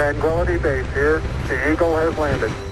Tranquility Base here. The Eagle has landed.